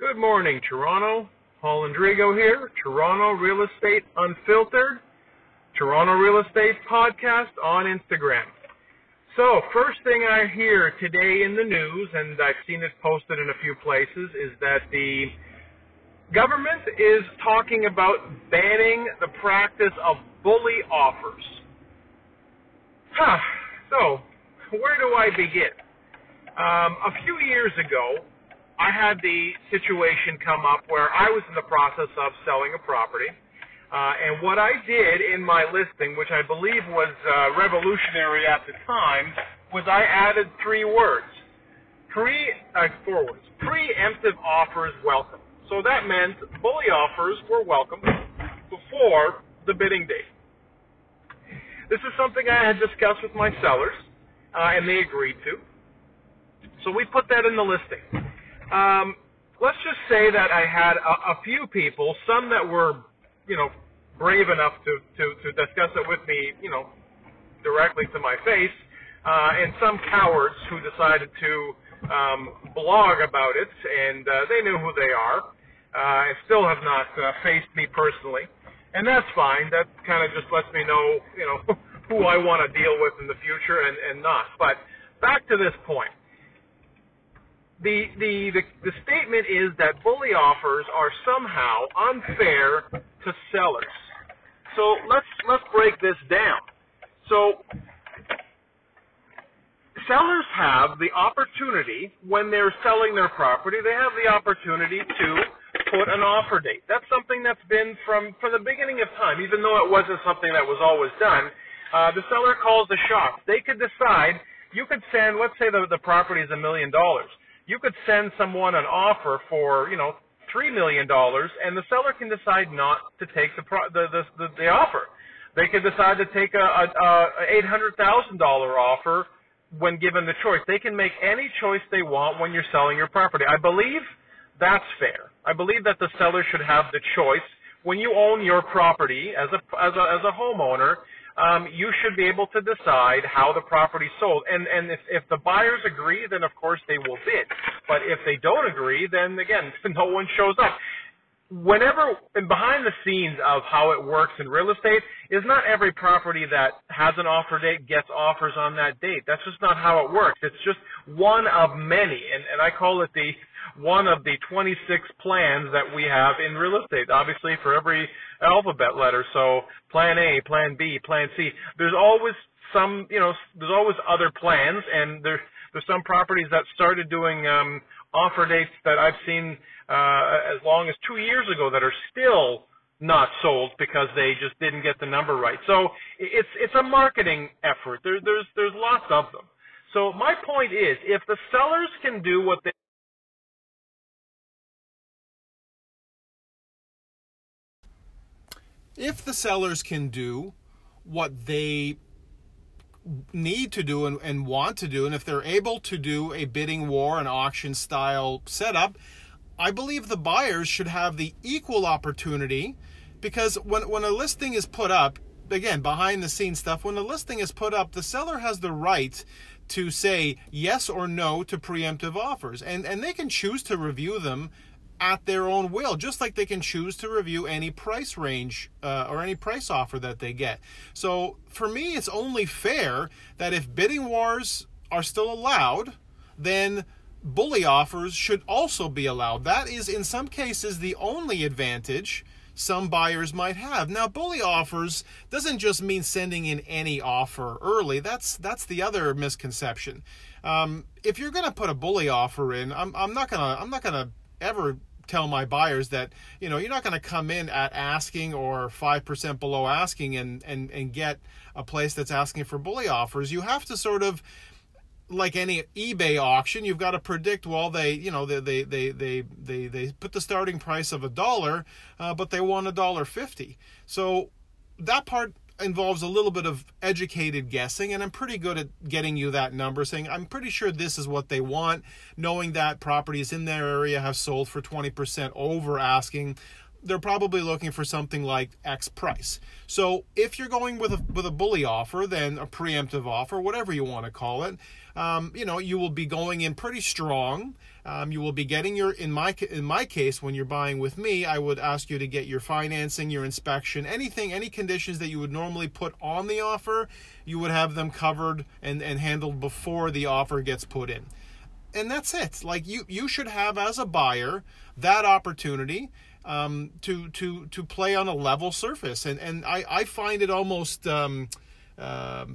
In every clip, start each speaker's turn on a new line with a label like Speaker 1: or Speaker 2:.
Speaker 1: Good morning, Toronto. Paul Andrigo here, Toronto Real Estate Unfiltered, Toronto Real Estate Podcast on Instagram. So, first thing I hear today in the news, and I've seen it posted in a few places, is that the government is talking about banning the practice of bully offers. Huh. So, where do I begin? Um, a few years ago, I had the situation come up where I was in the process of selling a property. Uh, and what I did in my listing, which I believe was uh, revolutionary at the time, was I added three words. Pre, uh, four words. Preemptive offers welcome. So that meant bully offers were welcome before the bidding date. This is something I had discussed with my sellers, uh, and they agreed to. So we put that in the listing. Um, let's just say that I had a, a few people, some that were, you know, brave enough to, to, to discuss it with me, you know, directly to my face, uh, and some cowards who decided to um, blog about it, and uh, they knew who they are, uh, and still have not uh, faced me personally, and that's fine. That kind of just lets me know, you know, who I want to deal with in the future and, and not. But back to this point the, the, the, the statement is that bully offers are somehow unfair to sellers. So let's, let's break this down. So sellers have the opportunity, when they're selling their property, they have the opportunity to put an offer date. That's something that's been from, from the beginning of time, even though it wasn't something that was always done. Uh, the seller calls the shots. They could decide, you could send, let's say the, the property is a million dollars you could send someone an offer for, you know, three million dollars, and the seller can decide not to take the pro- the, the, the the offer. They can decide to take a, a, a eight hundred thousand dollar offer when given the choice. They can make any choice they want when you're selling your property. I believe that's fair. I believe that the seller should have the choice when you own your property as a as a as a homeowner um, you should be able to decide how the property sold. And and if, if the buyers agree, then of course they will bid. But if they don't agree, then again, no one shows up. Whenever and behind the scenes of how it works in real estate is not every property that has an offer date gets offers on that date. That's just not how it works. It's just one of many, and, and I call it the one of the 26 plans that we have in real estate. Obviously, for every alphabet letter, so plan A, plan B, plan C. There's always some, you know, there's always other plans, and there, there's some properties that started doing um, offer dates that I've seen uh, as long as two years ago that are still not sold because they just didn't get the number right. So it's it's a marketing effort. There, there's there's lots of them. So my point is, if the sellers can do what they
Speaker 2: if the sellers can do what they need to do and, and, want to do, and if they're able to do a bidding war and auction style setup, I believe the buyers should have the equal opportunity because when, when a listing is put up, again, behind the scenes stuff, when a listing is put up, the seller has the right to say yes or no to preemptive offers. And, and they can choose to review them at their own will, just like they can choose to review any price range uh, or any price offer that they get. So for me, it's only fair that if bidding wars are still allowed, then bully offers should also be allowed. That is, in some cases, the only advantage some buyers might have. Now, bully offers doesn't just mean sending in any offer early. That's that's the other misconception. Um, if you're going to put a bully offer in, I'm, I'm not gonna I'm not gonna ever tell my buyers that you know you're not going to come in at asking or 5% below asking and and and get a place that's asking for bully offers you have to sort of like any eBay auction, you've got to predict. Well, they, you know, they they they they they, they put the starting price of a dollar, uh, but they want a dollar fifty. So that part involves a little bit of educated guessing, and I'm pretty good at getting you that number, saying I'm pretty sure this is what they want, knowing that properties in their area have sold for 20% over asking. they're probably looking for something like X price. So if you're going with a with a bully offer, then a preemptive offer, whatever you want to call it, um, you know, you will be going in pretty strong. Um, you will be getting your in my in my case when you're buying with me, I would ask you to get your financing, your inspection, anything, any conditions that you would normally put on the offer, you would have them covered and and handled before the offer gets put in. And that's it. Like you you should have as a buyer that opportunity um, to to to play on a level surface, and and I I find it almost um, uh,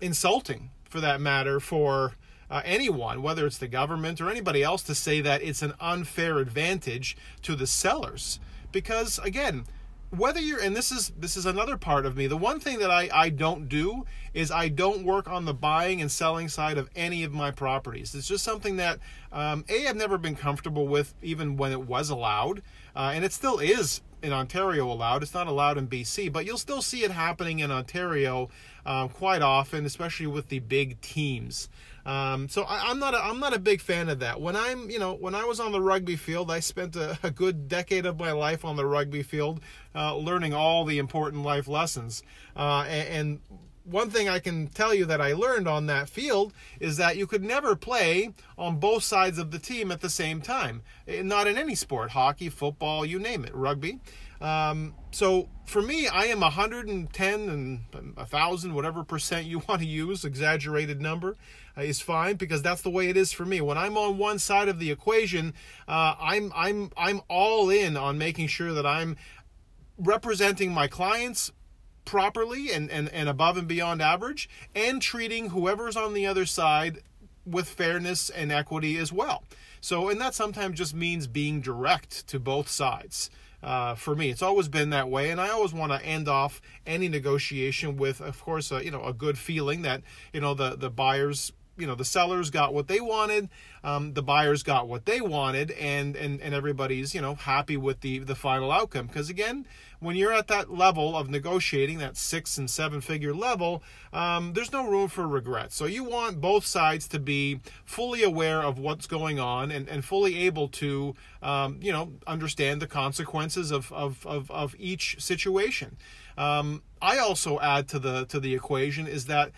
Speaker 2: insulting for that matter for uh, anyone, whether it's the government or anybody else, to say that it's an unfair advantage to the sellers. Because again, whether you're and this is this is another part of me the one thing that I, I don't do is i don't work on the buying and selling side of any of my properties. It's just something that um, a i've never been comfortable with even when it was allowed uh, and it still is in ontario allowed. It's not allowed in bc but you'll still see it happening in ontario um, quite often especially with the big teams um, so I, am not a, I'm not a big fan of that. When I'm you know when I was on the rugby field, I spent a, a good decade of my life on the rugby field, uh, learning all the important life lessons. Uh, and, and one thing I can tell you that I learned on that field is that you could never play on both sides of the team at the same time. Eh, not in any sport, hockey, football, you name it, rugby. Um, so for me, I am 110 and a 1,000, whatever percent you want to use, exaggerated number, uh, is fine because that's the way it is for me. When I'm on one side of the equation, uh, I'm I'm I'm all in on making sure that I'm representing my clients properly and, and, and above and beyond average, and treating whoever's on the other side with fairness and equity as well. So, and that sometimes just means being direct to both sides uh, for me. It's always been that way, and I always want to end off any negotiation with, of course, a, you know, a good feeling that you know the the buyers you know the sellers got what they wanted um, the buyers got what they wanted and and and everybody's you know happy with the the final outcome. Because again when you're at that level of negotiating that six and seven figure level um, there's no room for regret. So you want both sides to be fully aware of what's going on and, and fully able to um, you know understand the consequences of of of, of each situation. Um, I also add to the to the equation is that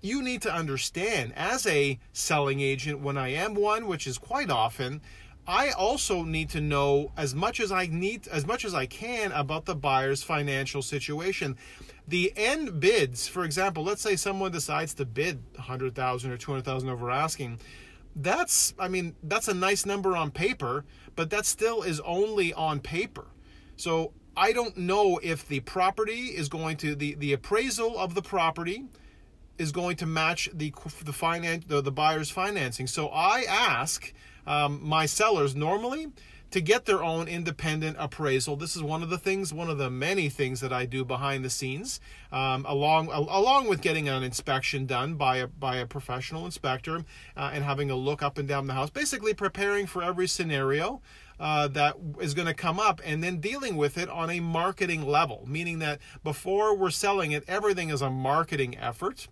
Speaker 2: you need to understand as a selling agent when I am one, which is quite often, I also need to know as much as I need as much as I can about the buyer's financial situation. The end bids, for example, let's say someone decides to bid 100,000 or 200,000 over asking. That's I mean, that's a nice number on paper, but that still is only on paper. So, I don't know if the property is going to the the appraisal of the property is going to match the the finance the, the buyer's financing. So I ask um, my sellers normally to get their own independent appraisal. This is one of the things, one of the many things that I do behind the scenes, um, along along with getting an inspection done by a by a professional inspector uh, and having a look up and down the house, basically preparing for every scenario. Uh, that is going to come up and then dealing with it on a marketing level, meaning that before we're selling it, everything is a marketing effort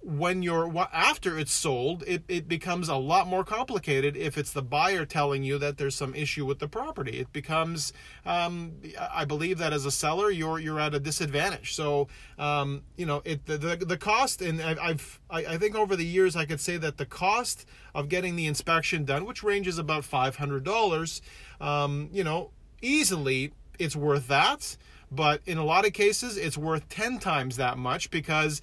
Speaker 2: when you're after it's sold it, it becomes a lot more complicated if it's the buyer telling you that there's some issue with the property. It becomes um, i believe that as a seller you're you're at a disadvantage. So um, you know it the, the, the cost and i've I, I think over the years i could say that the cost of getting the inspection done which ranges about $500 um, you know easily it's worth that. But in a lot of cases it's worth 10 times that much because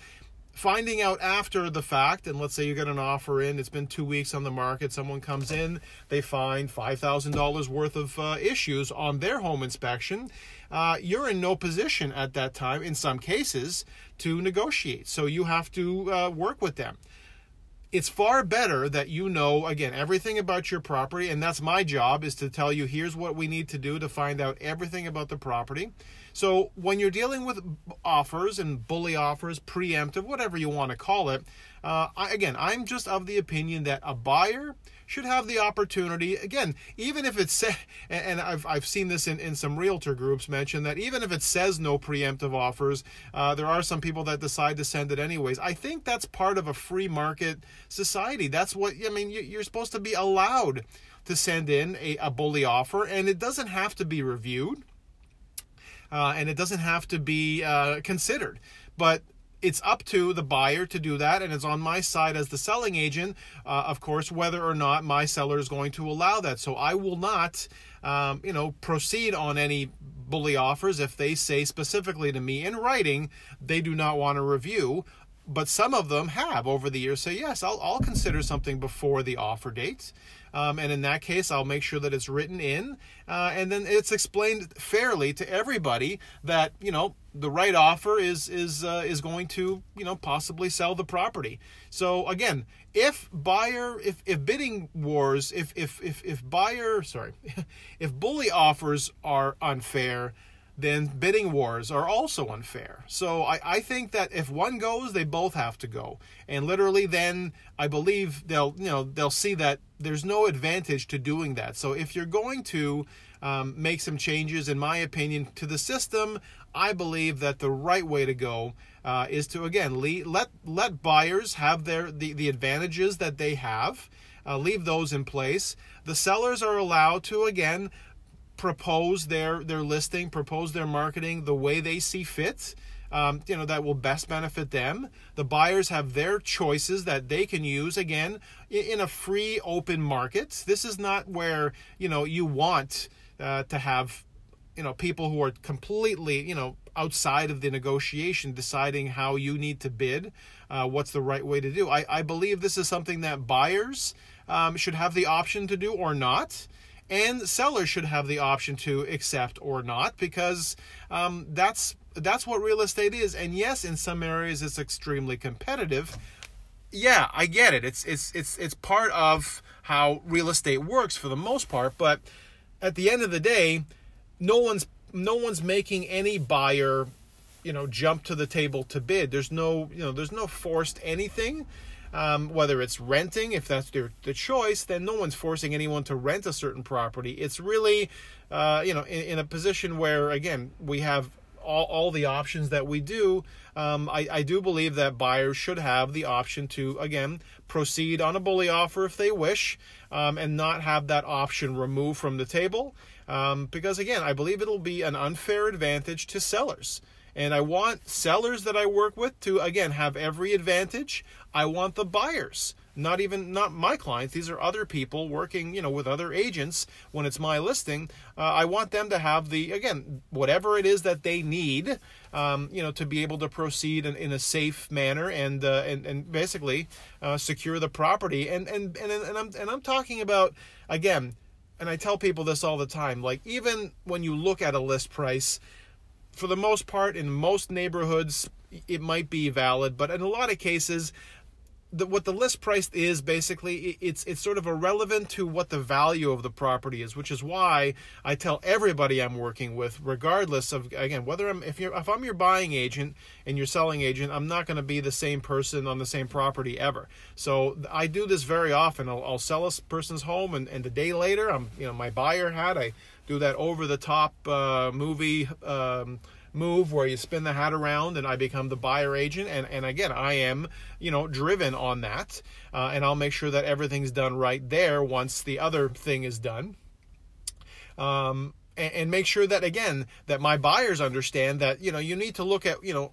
Speaker 2: finding out after the fact, and let's say you get an offer in, it's been two weeks on the market, someone comes in, they find $5,000 worth of uh, issues on their home inspection, uh, you're in no position at that time, in some cases, to negotiate. So you have to uh, work with them. It's far better that you know, again, everything about your property, and that's my job, is to tell you here's what we need to do to find out everything about the property. So when you're dealing with offers and bully offers, preemptive, whatever you want to call it, uh, I, again, I'm just of the opinion that a buyer should have the opportunity again even if it says and I've, I've seen this in, in some realtor groups mention that even if it says no preemptive offers uh, there are some people that decide to send it anyways i think that's part of a free market society that's what i mean you're supposed to be allowed to send in a, a bully offer, and it doesn't have to be reviewed, uh, and it doesn't have to be uh, considered. But it's up to the buyer to do that, and it's on my side as the selling agent, uh, of course, whether or not my seller is going to allow that. So I will not, um, you know, proceed on any bully offers if they say specifically to me in writing they do not want to review but some of them have over the years. Say yes i'll, I'll consider something before the offer date um, and in that case i'll make sure that it's written in. Uh, and then it's explained fairly to everybody that you know the right offer is is uh, is going to you know possibly sell the property. So again if buyer if if bidding wars if if if, if buyer sorry if bully offers are unfair then bidding wars are also unfair. So I, I think that if one goes, they both have to go. And literally then I believe they'll you know they'll see that there's no advantage to doing that. So if you're going to um, make some changes, in my opinion, to the system, I believe that the right way to go uh, is to again let let buyers have their the, the advantages that they have. Uh, leave those in place. The sellers are allowed to again propose their their listing, propose their marketing the way they see fit. Um, you know that will best benefit them. The buyers have their choices that they can use again in a free, open market. This is not where you know you want uh, to have you know people who are completely you know outside of the negotiation deciding how you need to bid uh, what's the right way to do i, I believe this is something that buyers um, should have the option to do or not and sellers should have the option to accept or not because um, that's that's what real estate is. And yes in some areas it's extremely competitive. Yeah i get it. It's it's it's it's part of how real estate works for the most part but at the end of the day no one's no one's making any buyer you know jump to the table to bid. There's no you know there's no forced anything um, whether it's renting, if that's their the choice, then no one's forcing anyone to rent a certain property. It's really, uh, you know, in, in, a position where again we have all, all the options that we do. Um, I, I do believe that buyers should have the option to again proceed on a bully offer if they wish, um, and not have that option removed from the table. Um, because again, I believe it'll be an unfair advantage to sellers. And I want sellers that I work with to, again, have every advantage. I want the buyers, not even, not my clients. These are other people working, you know, with other agents when it's my listing. Uh, I want them to have the, again, whatever it is that they need, um, you know, to be able to proceed in, in a safe manner and, uh, and, and basically uh, secure the property. And, and, and, and, I'm, and I'm talking about, again, and I tell people this all the time, like even when you look at a list price, for the most part, in most neighborhoods, it might be valid, but in a lot of cases, the, what the list price is basically it's it's sort of irrelevant to what the value of the property is, which is why I tell everybody I'm working with, regardless of again whether I'm if you're if I'm your buying agent and your selling agent, I'm not going to be the same person on the same property ever. So I do this very often. I'll, I'll sell a person's home, and, and the day later, I'm you know my buyer had I do that over the top uh, movie um, move where you spin the hat around and I become the buyer agent. And, and again, I am, you know, driven on that. Uh, and I'll make sure that everything's done right there once the other thing is done. Um, and, and make sure that again that my buyers understand that you know you need to look at you know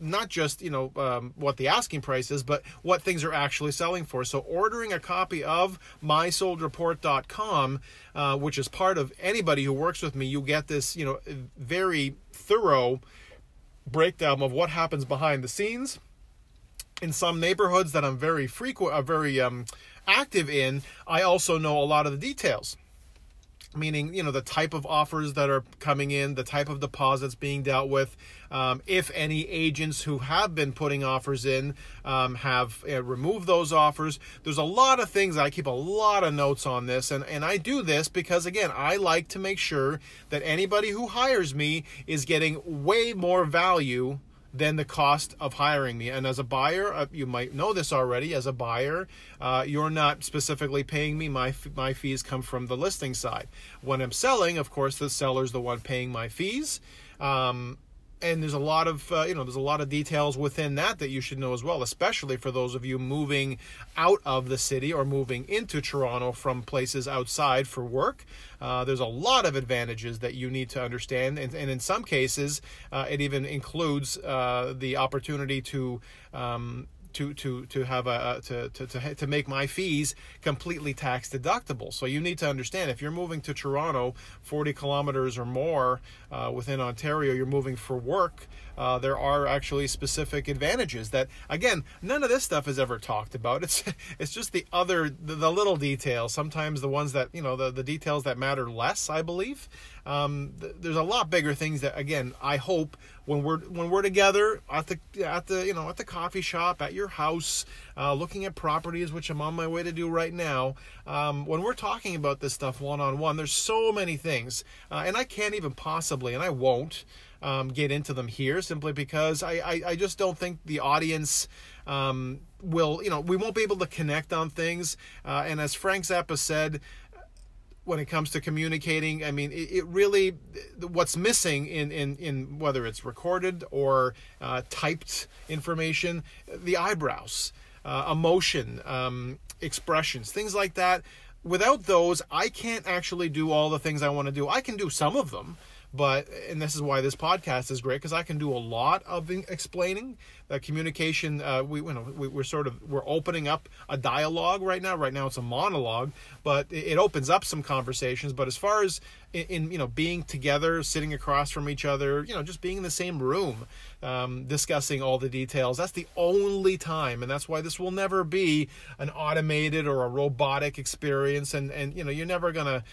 Speaker 2: not just you know um, what the asking price is, but what things are actually selling for. So ordering a copy of mysoldreport.com, uh, which is part of anybody who works with me, you get this you know very thorough breakdown of what happens behind the scenes. In some neighborhoods that I'm very frequent, uh, very um, active in, I also know a lot of the details meaning you know the type of offers that are coming in the type of deposits being dealt with um, if any agents who have been putting offers in um, have uh, removed those offers. There's a lot of things i keep a lot of notes on this and, and i do this because again i like to make sure that anybody who hires me is getting way more value than the cost of hiring me. And as a buyer, uh, you might know this already. As a buyer, uh, you're not specifically paying me. My my fees come from the listing side. When I'm selling, of course, the seller's the one paying my fees. Um, and there's a lot of uh, you know there's a lot of details within that that you should know as well especially for those of you moving out of the city or moving into toronto from places outside for work. Uh, there's a lot of advantages that you need to understand and, and in some cases uh, it even includes uh, the opportunity to um, to to to have a to to to, to make my fees completely tax deductible. So you need to understand if you're moving to Toronto, 40 kilometers or more uh, within Ontario, you're moving for work. Uh, there are actually specific advantages that again none of this stuff is ever talked about it's it's just the other the, the little details sometimes the ones that you know the, the details that matter less i believe um, th- there's a lot bigger things that again I hope when we're when we're together at the at the you know at the coffee shop at your house uh, looking at properties which I'm on my way to do right now um, when we're talking about this stuff one on one there's so many things uh, and I can't even possibly and I won't um, get into them here simply because I, I, I just don't think the audience um, will you know we won't be able to connect on things uh, and as Frank Zappa said when it comes to communicating. I mean, it, it really what's missing in, in, in whether it's recorded or uh, typed information, the eyebrows, uh, emotion, um, expressions, things like that. Without those, I can't actually do all the things I want to do. I can do some of them, but and this is why this podcast is great because I can do a lot of explaining uh, communication. Uh, we, you know, we, are sort of we're opening up a dialogue right now. Right now, it's a monologue, but it opens up some conversations. But as far as in, in, you know being together, sitting across from each other, you know, just being in the same room, um, discussing all the details. That's the only time, and that's why this will never be an automated or a robotic experience. And and you know, you're never gonna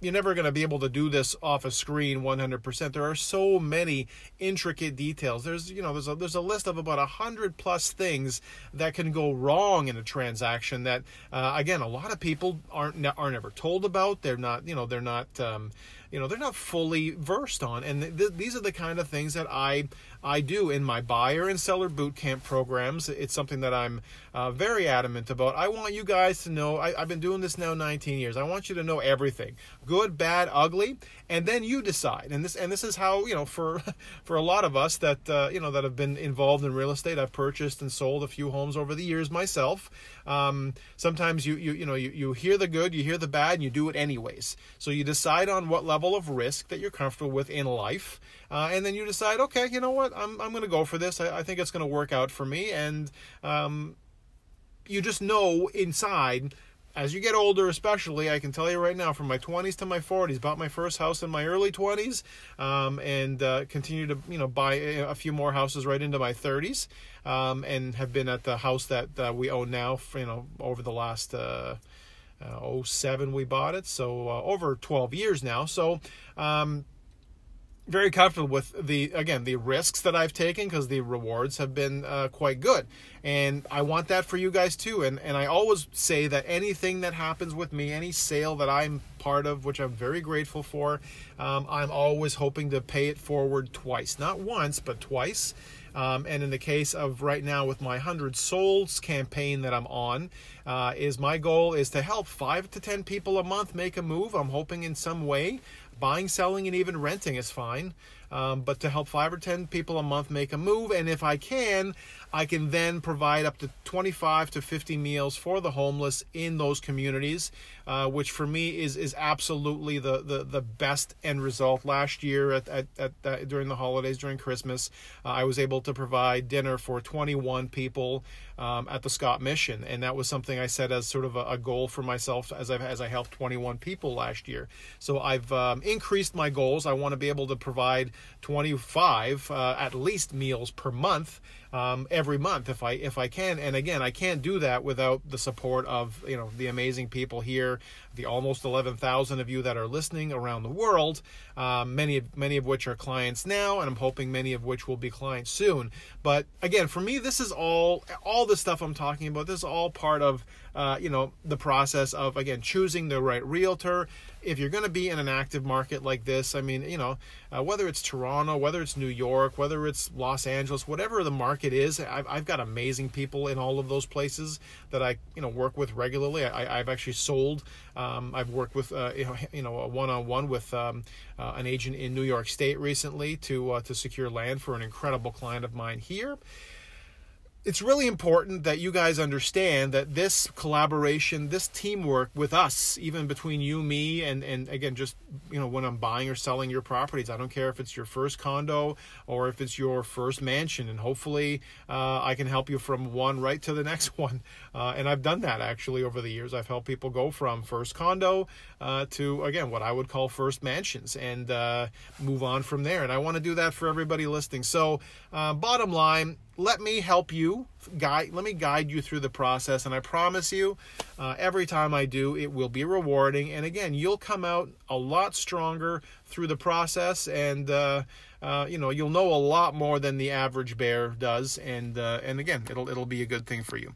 Speaker 2: you're never gonna be able to do this off a screen 100%. There are so many intricate details. There's you know there's a there's a list of about a hundred plus things that can go wrong in a transaction that uh, again a lot of people aren't are never told about they're not you know they're not um, you know they're not fully versed on. And th- these are the kind of things that i i do in my buyer and seller boot camp programs. It's something that i'm uh, very adamant about. I want you guys to know I, i've been doing this now 19 years. I want you to know everything good bad ugly and then you decide. And this and this is how you know for for a lot of us that uh, you know that have been involved in real estate i've purchased and sold a few homes over the years myself. Um, sometimes you you you know you, you hear the good you hear the bad and you do it anyways. So you decide on what level of risk that you're comfortable with in life uh, and then you decide okay you know what i'm, I'm going to go for this. I, I think it's going to work out for me. And um, you just know inside as you get older, especially, I can tell you right now, from my 20s to my 40s, bought my first house in my early 20s, um, and uh, continue to you know buy a few more houses right into my 30s, um, and have been at the house that uh, we own now, for, you know, over the last. Uh, uh, 07 we bought it. So uh, over 12 years now. So um, very comfortable with the again the risks that I've taken because the rewards have been uh, quite good, and I want that for you guys too. And and I always say that anything that happens with me, any sale that I'm part of, which I'm very grateful for, um, I'm always hoping to pay it forward twice, not once but twice. Um, and in the case of right now with my 100 Souls campaign that I'm on, uh, is my goal is to help five to 10 people a month make a move. I'm hoping in some way buying, selling, and even renting is fine. Um, but to help five or 10 people a month make a move. And if I can, I can then provide up to 25 to 50 meals for the homeless in those communities, uh, which for me is is absolutely the, the, the best end result. Last year at, at, at uh, during the holidays, during Christmas, uh, I was able to provide dinner for 21 people um, at the Scott Mission, and that was something I set as sort of a, a goal for myself as I as I helped 21 people last year. So I've um, increased my goals. I want to be able to provide 25 uh, at least meals per month um, every month if I if I can. And again, I can't do that without the support of you know the amazing people here, the almost 11,000 of you that are listening around the world. Um, many many of which are clients now, and I'm hoping many of which will be clients soon. But again, for me, this is all all the stuff I'm talking about. This is all part of uh, you know the process of again choosing the right realtor if you're going to be in an active market like this, I mean, you know, uh, whether it's Toronto, whether it's New York, whether it's Los Angeles, whatever the market is. I've, I've got amazing people in all of those places that I you know work with regularly. I, I've actually sold. Um, I've worked with uh, you know a one-on-one with um, uh, an agent in New York State recently to uh, to secure land for an incredible client of mine here it's really important that you guys understand that this collaboration, this teamwork with us, even between you, me, and and again, just you know, when I'm buying or selling your properties, I don't care if it's your first condo or if it's your first mansion, and hopefully uh, I can help you from one right to the next one. Uh, and I've done that actually over the years. I've helped people go from first condo uh, to again what I would call first mansions and uh, move on from there. And I want to do that for everybody listening. So, uh, bottom line let me help you guide let me guide you through the process and i promise you uh, every time i do it will be rewarding. And again you'll come out a lot stronger through the process and uh, uh, you know you'll know a lot more than the average bear does. And uh, and again it'll it'll be a good thing for you